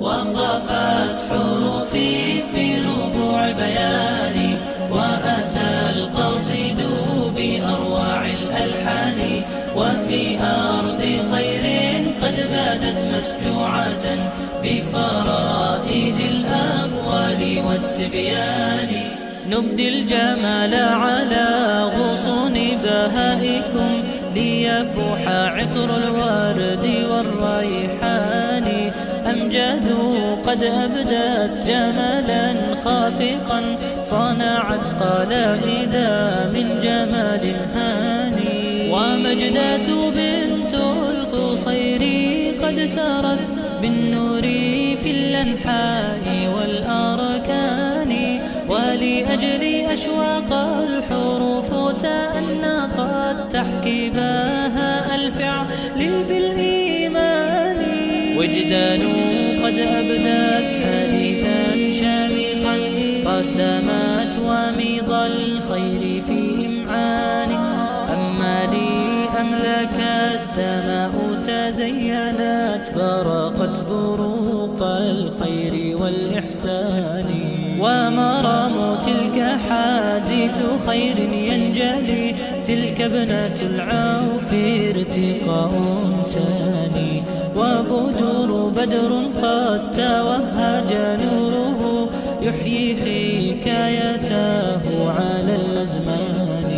وقفت حروفي في ربوع بياني وأتى القصيد بأروع الألحان. وفي أرض خير قد بادت مسجوعة بفرائد الأقوال والتبيان. نبدي الجمال على غصون بهائكم ليفوح عطر الورد والريحان. أمجاد قد أبدت جمالا خافقا صنعت قلائد من جمال هاني ومجدات بنت القصير قد سارت بالنور في الأنحاء والأركان ولأجل أشواق الحروف تأنقت تحكي باها الفعل بالإيمان. وجدان قد أبدت حديثا شامخا رسمت وميض الخير في إمعان. أما لي أملك السماء تزينت برقت بروق الخير والإحسان. ومرام تلك حادث خير ينجلي تلك ابنة العوف ارتقاء ساني. وبدر بدر قد توهج نوره يحيي حكايته على الأزمان.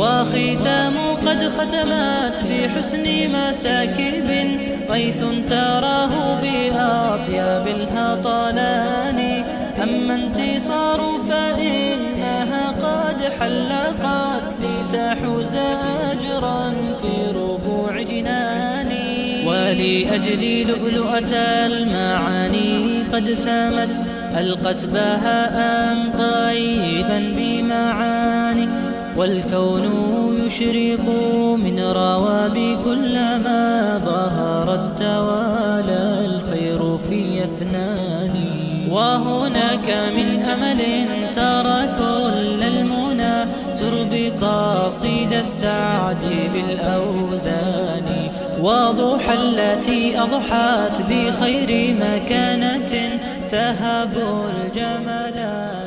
وختام قد ختمت بحسن مساكب غيث تراه بأطياب الهطلان. أما انتصار فإنها قد حلقت ولأجل لؤلؤة المعاني قد سامت ألقت بهاء طيبا بمعاني والكون يشرق من رواب كلما ظهرت توالى الخير في أفنان وهناك من أمل ترى كل المنى قصيد السعد بالأوزان وضحى التي أضحت بخير مكانة تهب الجمال